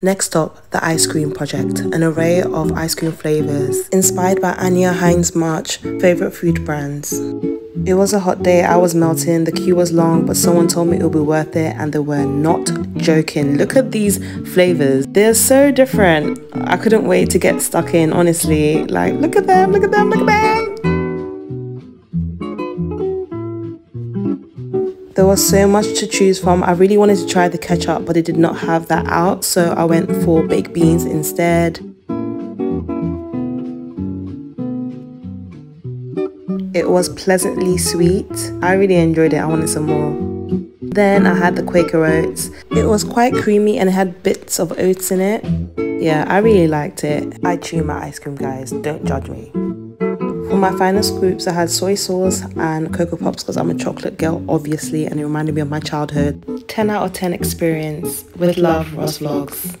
Next up, the Ice Cream Project, an array of ice cream flavors inspired by Anya Hindmarch favorite food brands. It was a hot day, I was melting, the queue was long, but someone told me it would be worth it and they were not joking. Look at these flavors. They're so different. I couldn't wait to get stuck in, honestly. Like, look at them, look at them, look at them. There was so much to choose from. I really wanted to try the ketchup, but it did not have that out, so I went for baked beans instead. It was pleasantly sweet. I really enjoyed it. I wanted some more. Then I had the Quaker oats. It was quite creamy and it had bits of oats in it. Yeah, I really liked it. I chew my ice cream, guys. Don't judge me. For my final scoops, I had soy sauce and Cocoa Pops because I'm a chocolate girl, obviously, and it reminded me of my childhood. 10 out of 10 experience. With love, Ross Vlogs.